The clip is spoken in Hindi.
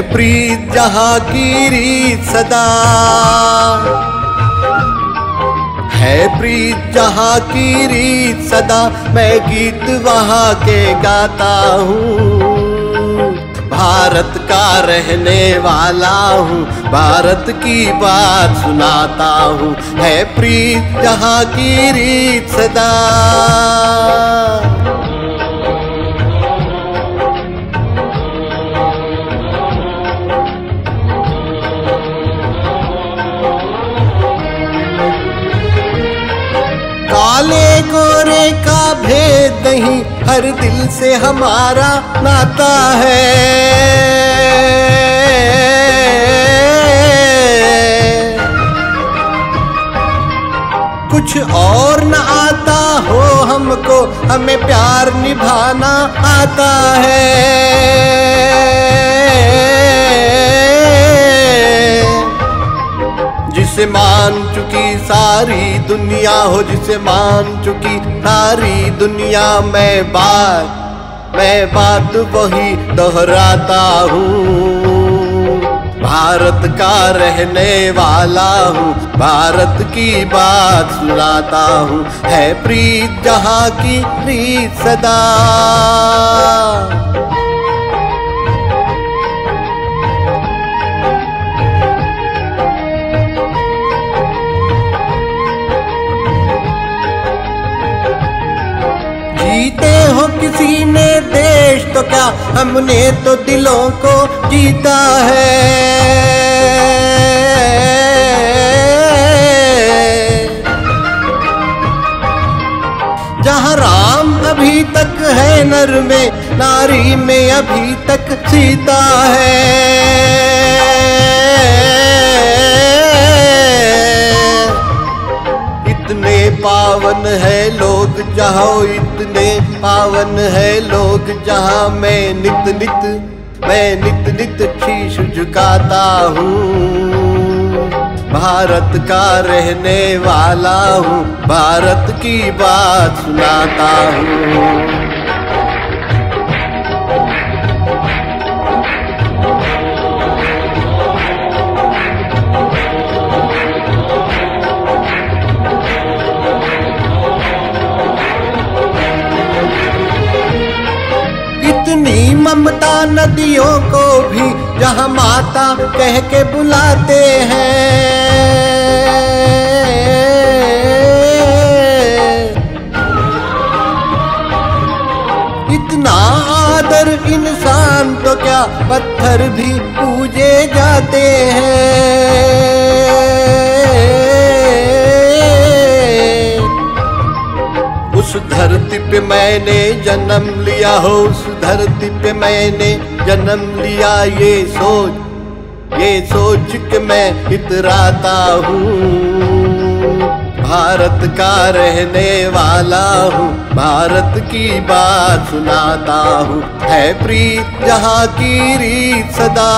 प्रीत जहाँ की रीत सदा। है प्रीत जहाँ की रीत सदा, मैं गीत वहाँ के गाता हूँ। भारत का रहने वाला हूँ, भारत की बात सुनाता हूँ। है प्रीत जहाँ की रीत सदा। काले गोरे का भेद नहीं, हर दिल से हमारा नाता है। कुछ और न आता हो हमको, हमें प्यार निभाना आता है। जिसे मान चुकी सारी दुनिया हो, जिसे मान चुकी सारी दुनिया, मैं बात मैं बात वही दोहराता हूँ। भारत का रहने वाला हूँ, भारत की बात सुनाता हूँ। है प्रीत जहाँ की प्रीत सदा। हो किसी ने देश तो क्या हमने तो दिलों को जीता है? जहाँ राम अभी तक है नर में, नारी में अभी तक सीता है। लोग जहाँ इतने पावन है, लोग जहाँ मैं नित नित, मैं नित नित शीश झुकाता हूँ। भारत का रहने वाला हूँ, भारत की बात सुनाता हूँ। इतनी ममता नदियों को भी जहाँ माता कह के बुलाते हैं। इतना आदर इंसान तो क्या पत्थर भी पूजे जाते हैं। उस धरती पे मैंने जन्म लिया हो, उस धरती पे मैंने जन्म लिया, ये सोच ये सोच के मैं इतराता हूँ। भारत का रहने वाला हूँ, भारत की बात सुनाता हूँ। है प्रीत जहाँ की रीत सदा।